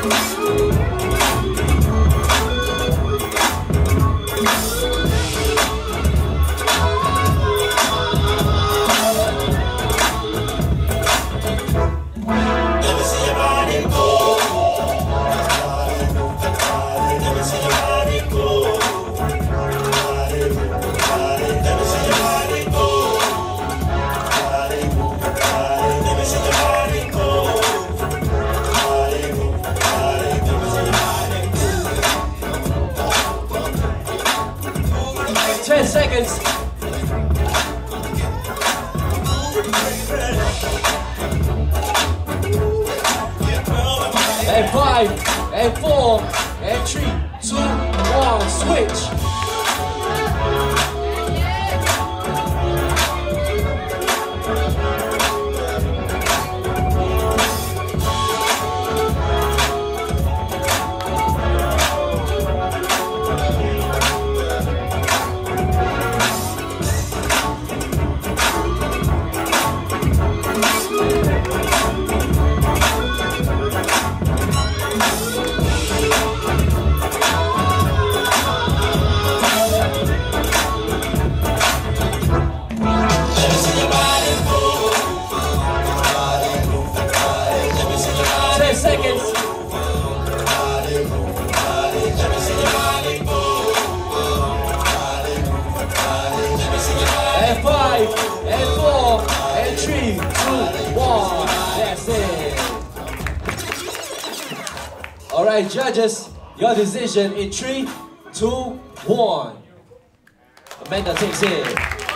Thank 10 seconds. And five, and four, seconds. And five, and four, and three, two, one. That's it. All right, judges, your decision in three, two, one. Amanda takes it.